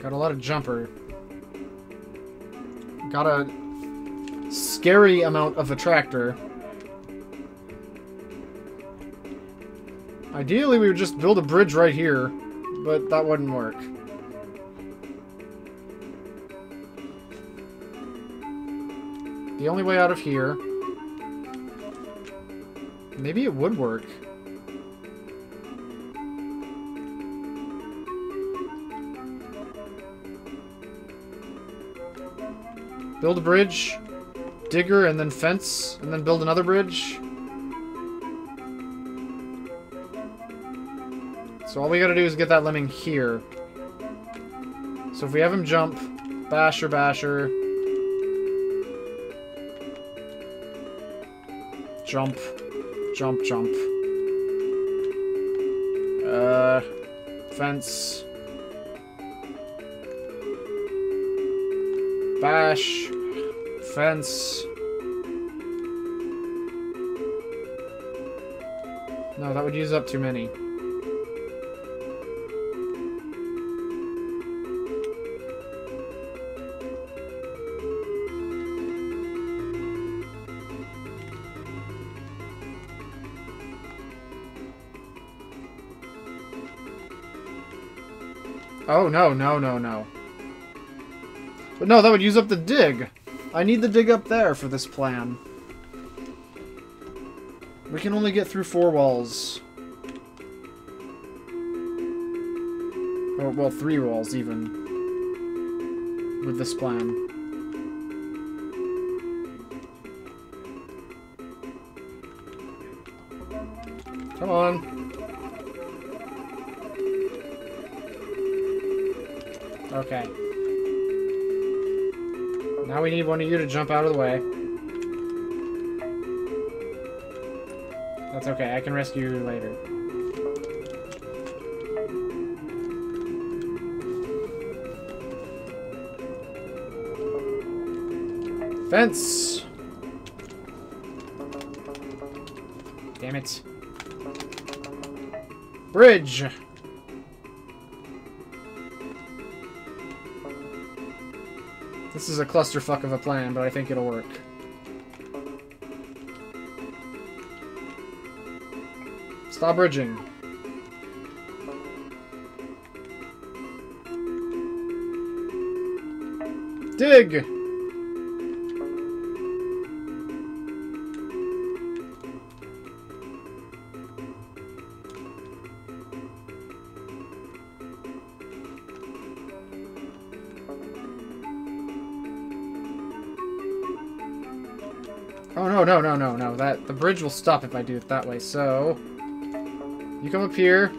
Got a lot of jumper. Got a scary amount of attractor. Ideally, we would just build a bridge right here, but that wouldn't work. The only way out of here... Maybe it would work. Build a bridge, digger, and then fence, and then build another bridge. So all we gotta do is get that lemming here. So if we have him jump, basher, basher, jump, jump, jump. Uh, fence. Bash. Fence. No, that would use up too many. Oh, no, no, no, no. But no, that would use up the dig. I need the dig up there for this plan. We can only get through four walls. Or, well, three walls, even. With this plan. Come on. Okay. Now we need one of you to jump out of the way. That's okay, I can rescue you later. Fence! Damn it. Bridge! This is a clusterfuck of a plan, but I think it'll work. Stop bridging. Dig! Oh, no, no, no, no, no. That The bridge will stop if I do it that way, so... You come up here.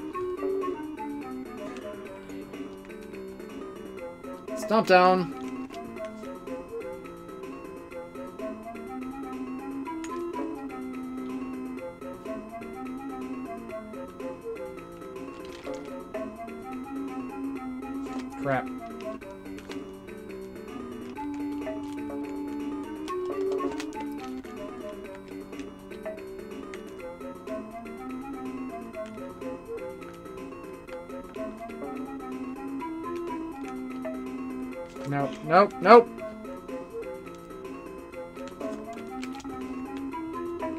Stomp down. Nope, nope, nope.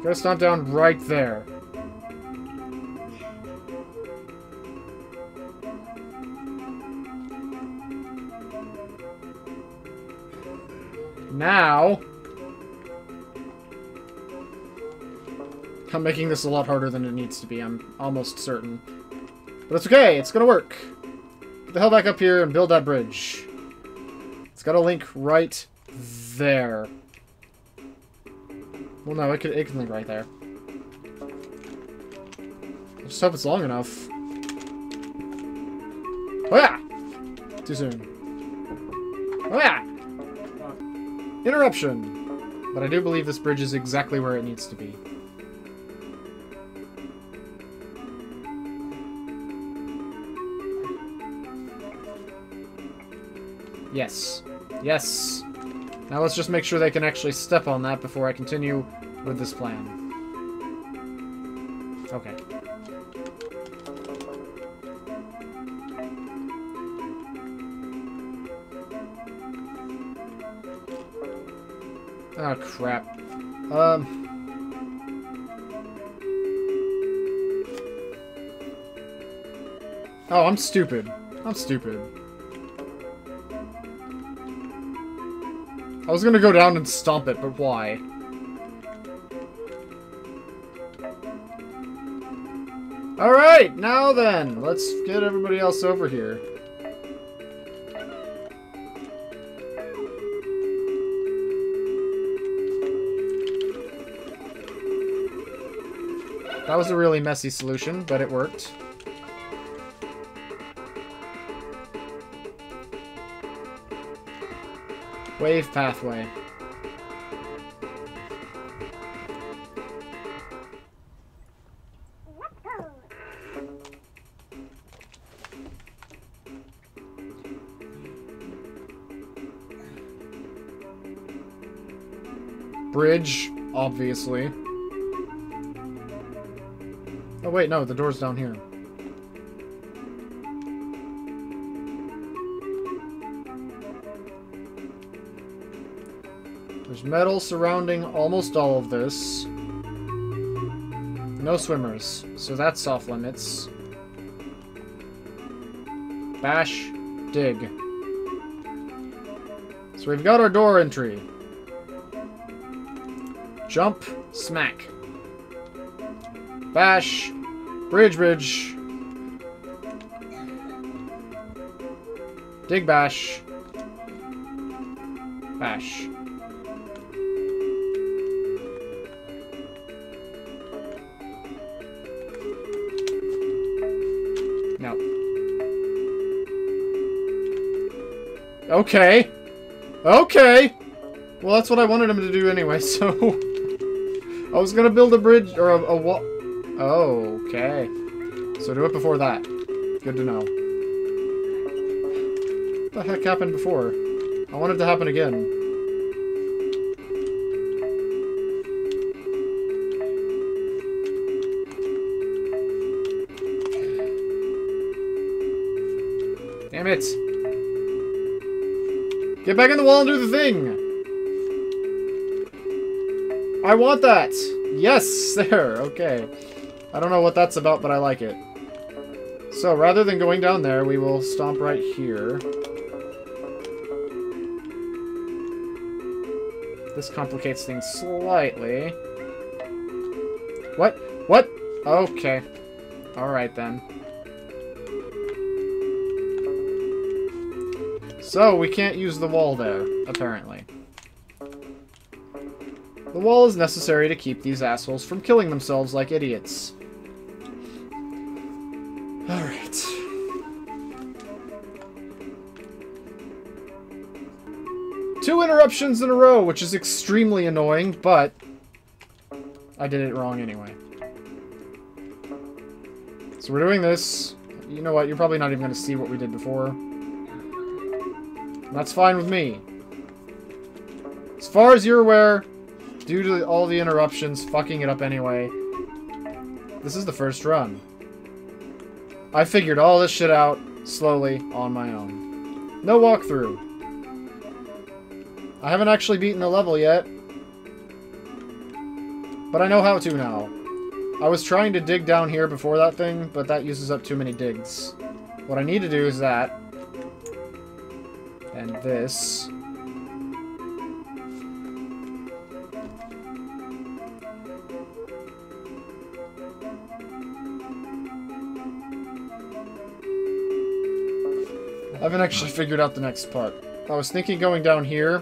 Gotta stomp down right there. Now... I'm making this a lot harder than it needs to be, I'm almost certain. But it's okay, it's gonna work. Get the hell back up here and build that bridge. It's got a link right there. Well, no, it can, it can link right there. I just hope it's long enough. Oh yeah! Too soon. Oh yeah! Interruption! But I do believe this bridge is exactly where it needs to be. Yes. Yes. Now let's just make sure they can actually step on that before I continue with this plan. Okay. Oh, crap. Um... Oh, I'm stupid. I'm stupid. Was gonna go down and stomp it, but why? Alright, now then, let's get everybody else over here. That was a really messy solution, but it worked. Wave pathway. Bridge, obviously. Oh wait, no, the door's down here. There's metal surrounding almost all of this. No swimmers, so that's off limits. Bash, dig. So we've got our door entry. Jump, smack. Bash, bridge, bridge. Dig, bash. Bash. Okay. Okay. Well, that's what I wanted him to do anyway, so... I was gonna build a bridge, or a, a wall... Okay. So do it before that. Good to know. What the heck happened before? I want it to happen again. Damn it! Get back in the wall and do the thing! I want that! Yes! There! Okay. I don't know what that's about, but I like it. So, rather than going down there, we will stomp right here. This complicates things slightly. What? What? Okay. Alright then. So, we can't use the wall there, apparently. The wall is necessary to keep these assholes from killing themselves like idiots. Alright. Two interruptions in a row, which is extremely annoying, but I did it wrong anyway. So we're doing this. You know what, you're probably not even going to see what we did before. That's fine with me. As far as you're aware, due to all the interruptions, fucking it up anyway, this is the first run. I figured all this shit out slowly on my own. No walkthrough. I haven't actually beaten the level yet. But I know how to now. I was trying to dig down here before that thing, but that uses up too many digs. What I need to do is that. And this. I haven't actually figured out the next part. I was thinking going down here.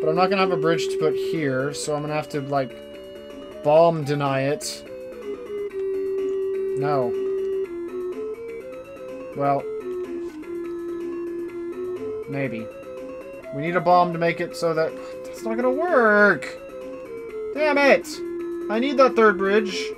But I'm not going to have a bridge to put here, so I'm going to have to, like, bomb deny it. No. Well. Maybe. We need a bomb to make it so that... That's not to work! Damn it! I need that third bridge.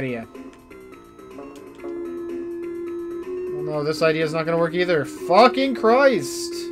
Idea. Well, no, this idea is not going to work either. Fucking Christ!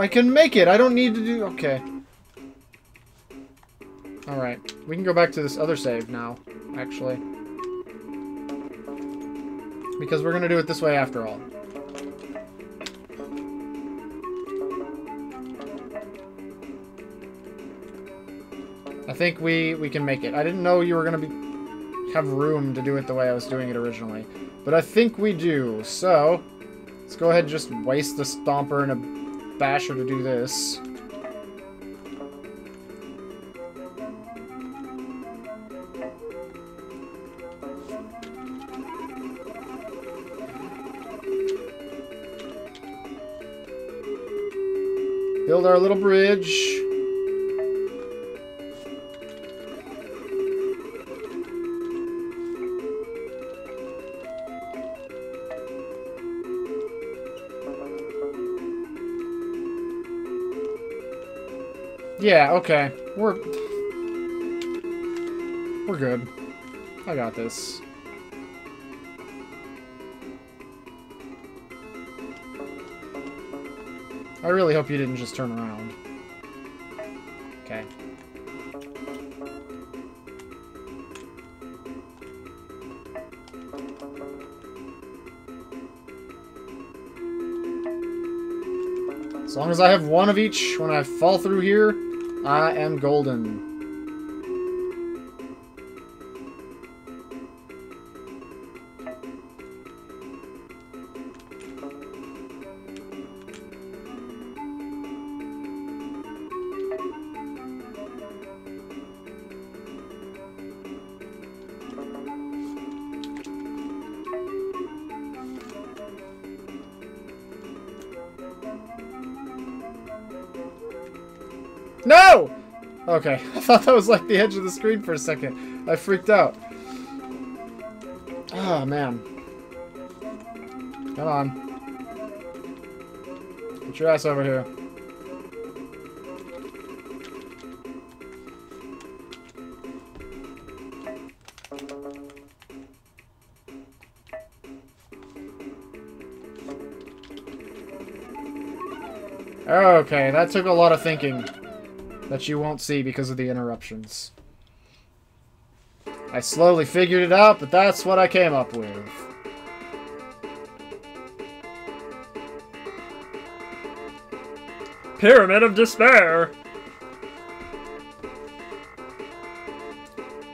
I can make it. I don't need to do... Okay. Alright. We can go back to this other save now, actually. Because we're going to do it this way after all. I think we, we can make it. I didn't know you were going to be have room to do it the way I was doing it originally. But I think we do. So, let's go ahead and just waste the Stomper and a Basher to do this. Build our little bridge. Yeah, okay. We're... We're good. I got this. I really hope you didn't just turn around. Okay. As long as I have one of each when I fall through here, I am golden. Okay, I thought that was like the edge of the screen for a second. I freaked out. Oh, man. Come on. Get your ass over here. Okay, that took a lot of thinking that you won't see because of the interruptions. I slowly figured it out, but that's what I came up with. Pyramid of Despair!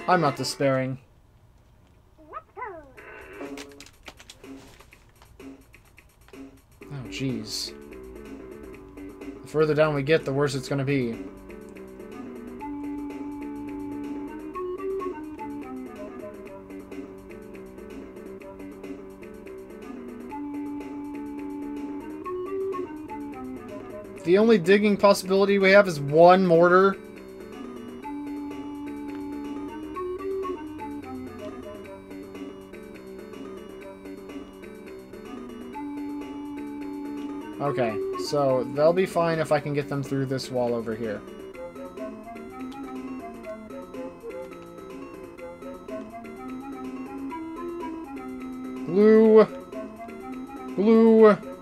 I'm not despairing. Oh, jeez. The further down we get, the worse it's gonna be. The only digging possibility we have is one mortar. Okay, so they'll be fine if I can get them through this wall over here. Blue. Blue.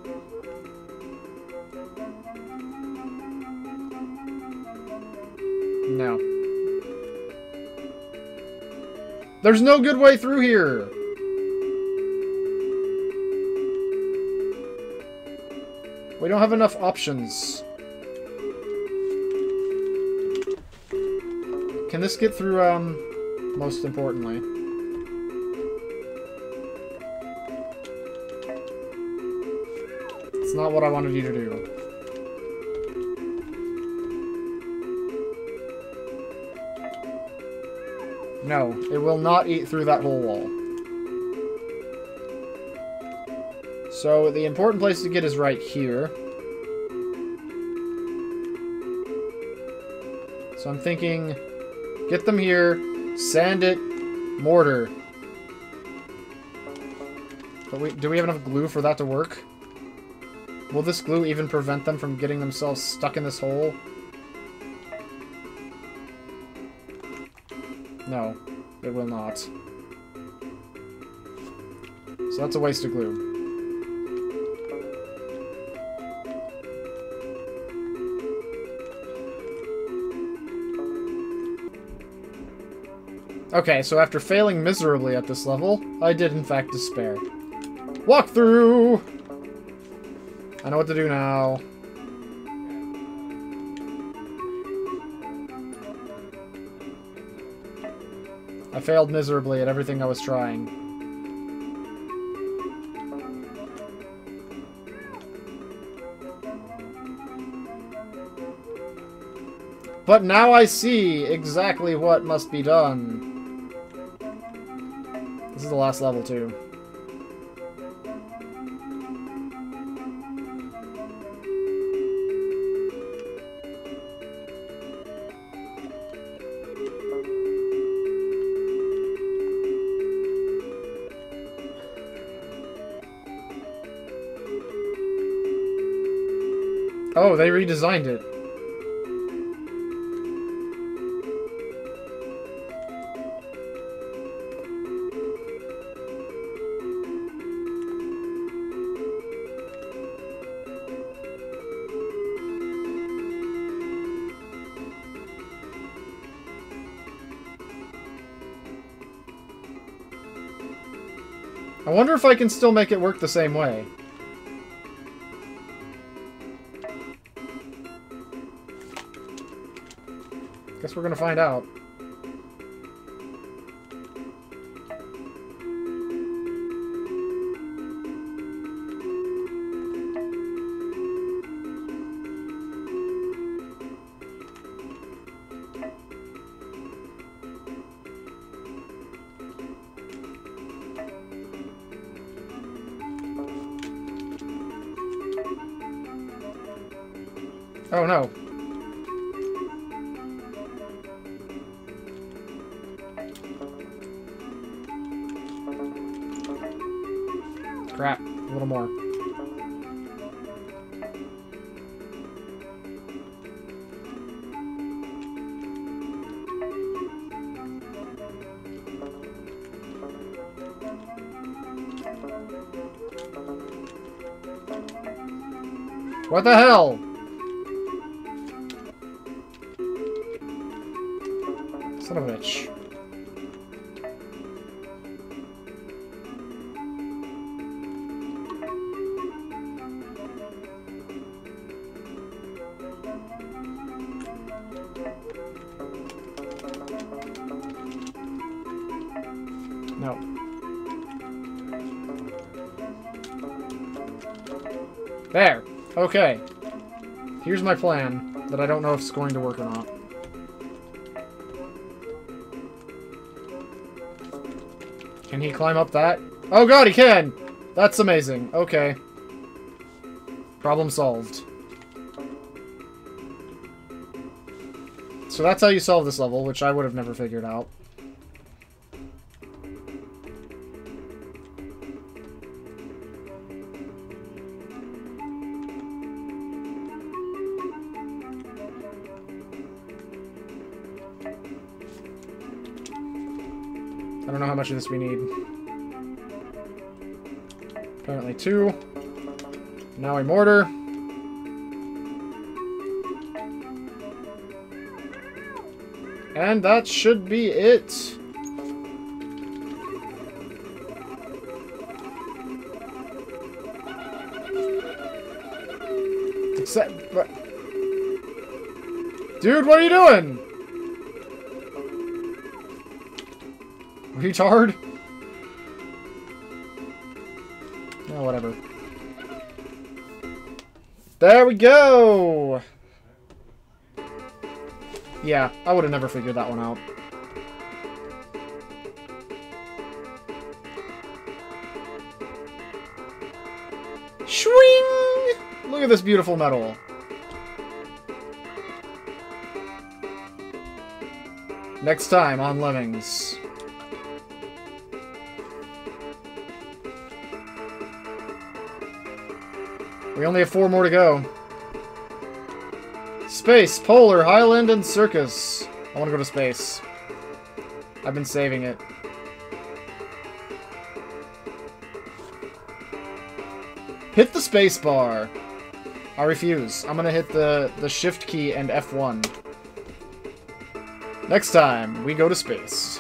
There's no good way through here! We don't have enough options. Can this get through, um, most importantly? It's not what I wanted you to do. No, it will not eat through that whole wall. So the important place to get is right here. So I'm thinking, get them here, sand it, mortar. But we, do we have enough glue for that to work? Will this glue even prevent them from getting themselves stuck in this hole? It will not. So that's a waste of glue. Okay, so after failing miserably at this level, I did in fact despair. Walk through! I know what to do now. I failed miserably at everything I was trying. But now I see exactly what must be done. This is the last level, too. Oh, they redesigned it. I wonder if I can still make it work the same way. We're gonna find out. Oh no. More. What the hell? Son of a bitch. Okay. Here's my plan, that I don't know if it's going to work or not. Can he climb up that? Oh god, he can! That's amazing. Okay. Problem solved. So that's how you solve this level, which I would have never figured out. Know how much of this we need. Apparently two. Now a mortar. And that should be it. Except, but... Dude, what are you doing? Retard? Oh, whatever. There we go! Yeah, I would have never figured that one out. Swing! Look at this beautiful medal. Next time on Lemmings. We only have four more to go. Space, Polar, Highland, and Circus. I want to go to space. I've been saving it. Hit the space bar. I refuse. I'm gonna hit the, the shift key and F1. Next time, we go to space.